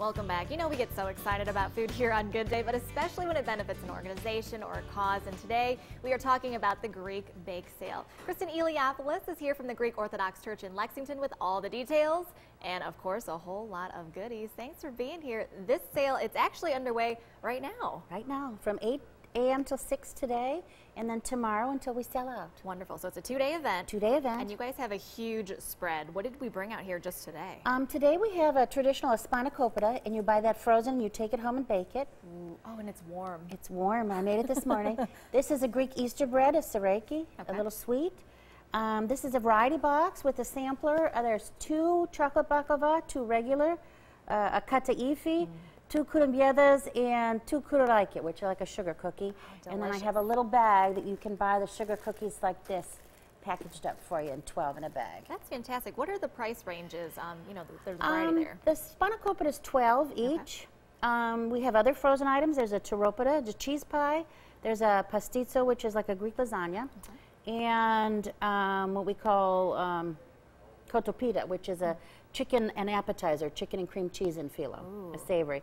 Welcome back. You know we get so excited about food here on Good Day, but especially when it benefits an organization or a cause. And today we are talking about the Greek Bake Sale. Kristin Eliopoulos is here from the Greek Orthodox Church in Lexington with all the details and of course a whole lot of goodies. Thanks for being here. This sale, it's actually underway right now. Right now, from 8 a.m. till 6 today, and then tomorrow until we sell out. Wonderful. So it's a two-day event. Two-day event. And you guys have a huge spread. What did we bring out here just today? Um, today we have a traditional spanakopita, and you buy that frozen, you take it home and bake it. Ooh. Oh, and it's warm. It's warm. I made it this morning. this is a Greek Easter bread, a tsoureki, okay. a little sweet. Um, this is a variety box with a sampler. Uh, there's two chocolate baklava, two regular, uh, a kataifi. Mm two kourabiedes and two koulourakia, which are like a sugar cookie. Oh, and then I have a little bag that you can buy the sugar cookies like this packaged up for you in 12 in a bag. That's fantastic. What are the price ranges? Um, you know, there's a variety um, there. The spanakopita is 12 each. Okay. Um, we have other frozen items. There's a tiropita, the cheese pie. There's a pastitsio, which is like a Greek lasagna. Okay. And um, what we call kotopita, which is a chicken and appetizer, chicken and cream cheese in phyllo, Ooh. a savory.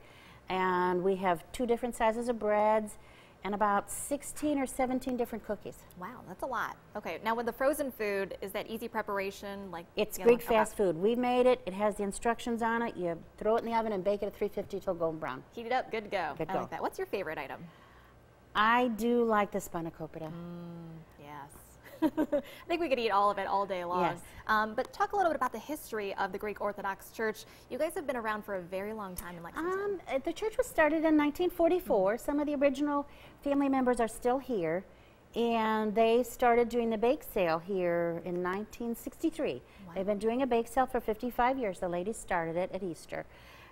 And we have two different sizes of breads and about 16 or 17 different cookies. Wow, that's a lot. Okay, now with the frozen food, is that easy preparation? Like It's Greek fast food. We made it. It has the instructions on it. You throw it in the oven and bake it at 350 till golden brown. Heat it up, good to go. Good I go. like that. What's your favorite item? I do like the spanakopita. Mm, yes. I think we could eat all of it all day long. Yes. Um, but talk a little bit about the history of the Greek Orthodox Church. You guys have been around for a very long time in Lexington. Um, uh, the church was started in 1944. Mm -hmm. Some of the original family members are still here. And they started doing the bake sale here in 1963. Wow. They've been doing a bake sale for 55 years. The ladies started it at Easter.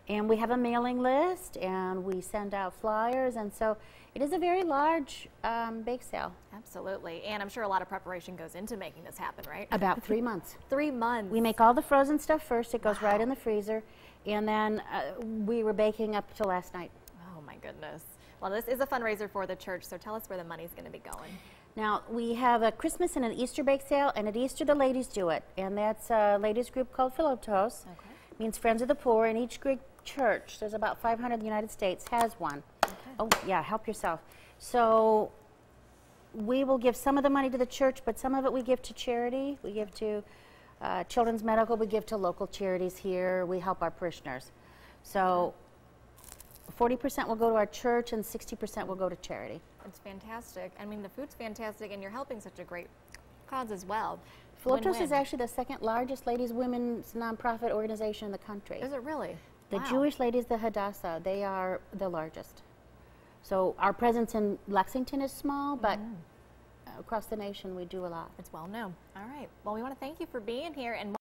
And we have a mailing list and we send out flyers. And so it is a very large um, bake sale. Absolutely. And I'm sure a lot of preparation goes into making this happen, right? About three months. three months. We make all the frozen stuff first. It goes wow. right in the freezer. And then uh, we were baking up to last night. Oh, my goodness. Well, this is a fundraiser for the church, so tell us where the money's going to be going. Now, we have a Christmas and an Easter bake sale, and at Easter the ladies do it. And that's a ladies group called Philoptochos. Okay. Means Friends of the Poor, and each Greek church, there's about 500 in the United States, has one. Okay. Oh, yeah, help yourself. So we will give some of the money to the church, but some of it we give to charity. We give to uh, Children's Medical, we give to local charities here. We help our parishioners. So 40% will go to our church and 60% will go to charity. It's fantastic. I mean, the food's fantastic, and you're helping such a great cause as well. Philoptochos is actually the second largest ladies' women's nonprofit organization in the country. Is it really? The wow. Jewish ladies, the Hadassah, they are the largest. So our presence in Lexington is small, but mm. across the nation we do a lot. It's well known. All right. Well, we want to thank you for being here and